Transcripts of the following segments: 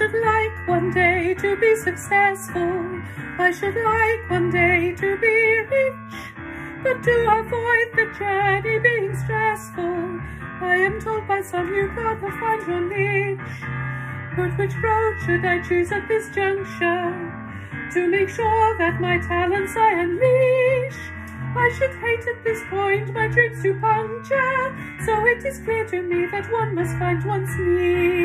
should like one day to be successful. I should like one day to be rich. But to avoid the journey being stressful, I am told by some you gotta find your niche. But which road should I choose at this juncture? To make sure that my talents I unleash. I should hate at this point my dreams to puncture, so it is clear to me that one must find one's niche.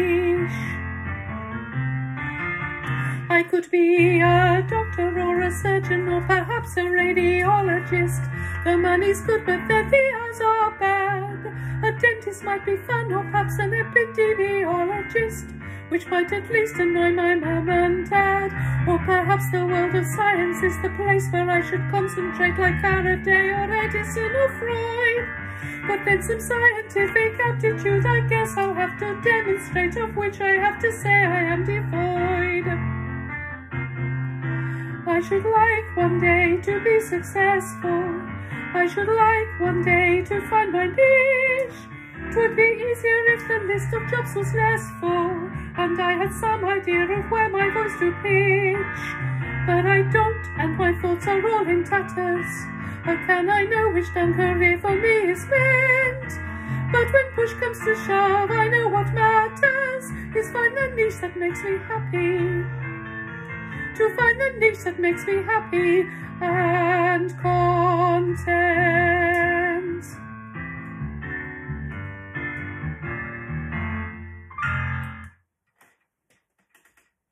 I could be a doctor or a surgeon or perhaps a radiologist. The money's good, but the hours are bad. A dentist might be fun, or perhaps an epidemiologist, which might at least annoy my mum and dad. Or perhaps the world of science is the place where I should concentrate like Faraday or Edison or Freud. But then some scientific aptitude I guess I'll have to demonstrate, of which I have to say I am devoid. I should like one day to be successful. I should like one day to find my niche. Twould be easier if the list of jobs was less full, and I had some idea of where my voice to pitch. But I don't, and my thoughts are all in tatters. How can I know which dungaree for me is meant? But when push comes to shove, I know what matters is find the niche that makes me happy to find the niche that makes me happy.